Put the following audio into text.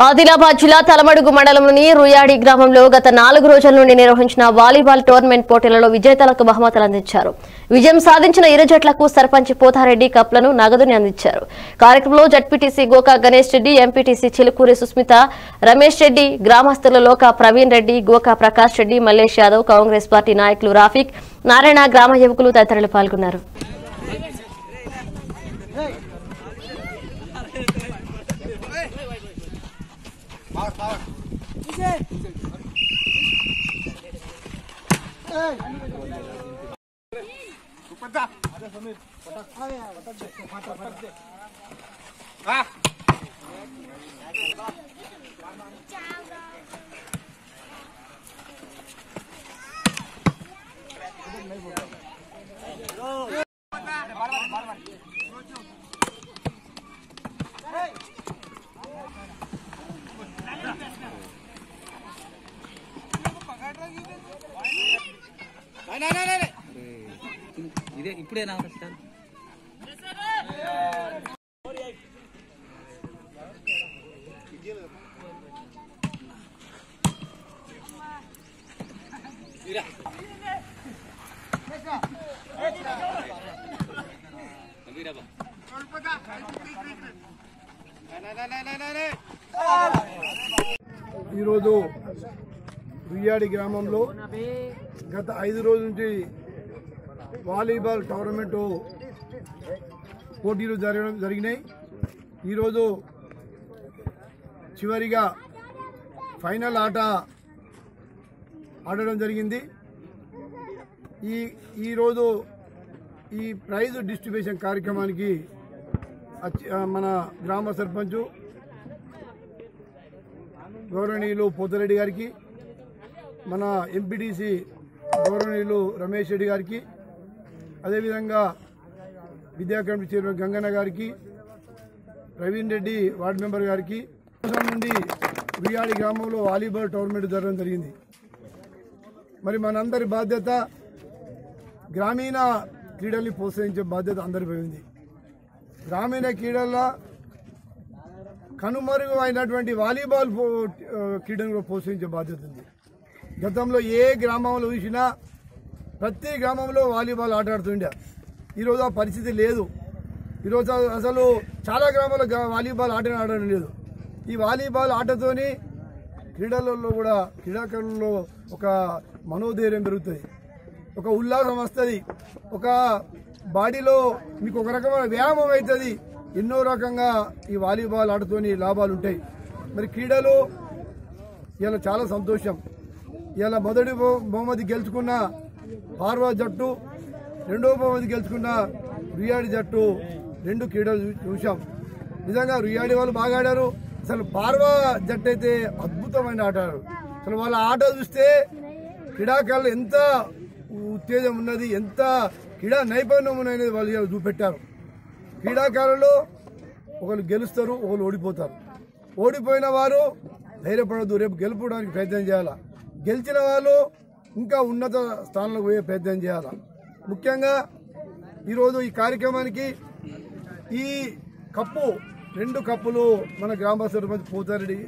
ఆదిలాబాద్ జిల్లా తలమడుగు మండలంలోని రుయాడి గ్రామంలో గత నాలుగు రోజుల నుండి నిర్వహించిన వాలీబాల్ టోర్నమెంట్ పోటీలలో విజేతలకు బహుమతులు అందించారు. విజయం సాధించిన ఇరు జట్లకు సర్పంచ్ పోతారెడ్డి కప్లను నగదుని అందించారు. కార్యక్రమంలో జడ్పీటీసీ గోకా గణేష్ రెడ్డి ఎంపీటీసీ చిలుకూరి సుస్మిత రమేష్ రెడ్డి గ్రామస్తుల లోక ప్రవీణ్ రెడ్డి గోకా ప్రకాష్ రెడ్డి మల్లేష్ యాదవ్ కాంగ్రెస్ పార్టీ నాయకులు రాఫిక్ నారాయణ గ్రామ యువకులు తదితరులు పాల్గొన్నారు. आठ आठ नीचे ऊपर जा। अरे समीर पटक आ पटक दे पटक दे। हाँ। ఇదే ఇప్పుడే నా సార్ ఈరోజు రుయ్యాడి గ్రామంలో గత ఐదు రోజుల నుంచి వాలీబాల్ టోర్నమెంటు పోటీలు జరగడం జరిగినాయి. ఈరోజు చివరిగా ఫైనల్ ఆట ఆడడం జరిగింది. ఈ ఈరోజు ఈ ప్రైజ్ డిస్ట్రిబ్యూషన్ కార్యక్రమానికి మన గ్రామ సర్పంచు గౌరవనీయులు పొద్దురెడ్డి గారికి మన ఎంపీటీసీ గౌరవనీయులు రమేష్ రెడ్డి గారికి అదేవిధంగా విద్యా కమిటీ చైర్మన్ గంగన్న గారికి ప్రవీణ్ రెడ్డి వార్డు మెంబర్ గారికి నుండి వియాడి గ్రామంలో వాలీబాల్ టోర్నమెంట్ జరగడం జరిగింది. మరి మనందరి బాధ్యత గ్రామీణ క్రీడల్ని ప్రోత్సహించే బాధ్యత అందరిపై ఉంది. గ్రామీణ క్రీడల్లో కనుమరుగు అయినటువంటి వాలీబాల్ క్రీడను కూడా ప్రోత్సహించే బాధ్యత ఉంది. గతంలో ఏ గ్రామంలో చూసినా ప్రతి గ్రామంలో వాలీబాల్ ఆట ఆడుతుండే ఈరోజు ఆ పరిస్థితి లేదు. ఈరోజు అసలు- అసలు చాలా గ్రామాల్లో వాలీబాల్ ఆట ఆడడం లేదు. ఈ వాలీబాల్ ఆటతోని క్రీడలలో కూడా క్రీడాకారులలో ఒక మనోధైర్యం పెరుగుతుంది. ఒక ఉల్లాసం వస్తుంది. ఒక బాడీలో మీకు ఒక రకమైన వ్యాయామం అవుతుంది ఎన్నో రకంగా ఈ వాలీబాల్ ఆటతోని లాభాలు ఉంటాయి మరి క్రీడలు ఇలా చాలా సంతోషం. ఇలా మొదటి బహుమతి గెలుచుకున్న పార్వా జట్టు రెండో బహుమతి గెలుచుకున్న రుయాడి జట్టు రెండు క్రీడలు చూశాం. నిజంగా రుయాడి వాళ్ళు బాగా ఆడారు. అసలు పార్వా జట్టు అయితే అద్భుతమైన ఆట ఆడారు. అసలు వాళ్ళ ఆట చూస్తే క్రీడాకారులు ఎంత ఉత్తేజం ఉన్నది ఎంత క్రీడా నైపుణ్యం ఉన్నది వాళ్ళు చూపెట్టారు. క్రీడాకారులు ఒకరు గెలుస్తారు ఒకరు ఓడిపోతారు. ఓడిపోయిన వారు ధైర్యపడద్దు రేపు గెలుపడానికి ప్రయత్నం చేయాలా? గెలిచిన వాళ్ళు ఇంకా ఉన్నత స్థానంలో పోయే ప్రయత్నం చేయాలి? ముఖ్యంగా ఈరోజు ఈ కార్యక్రమానికి ఈ కప్పు రెండు కప్పులు మన గ్రామ సర్పంచ్ పోతారెడ్డి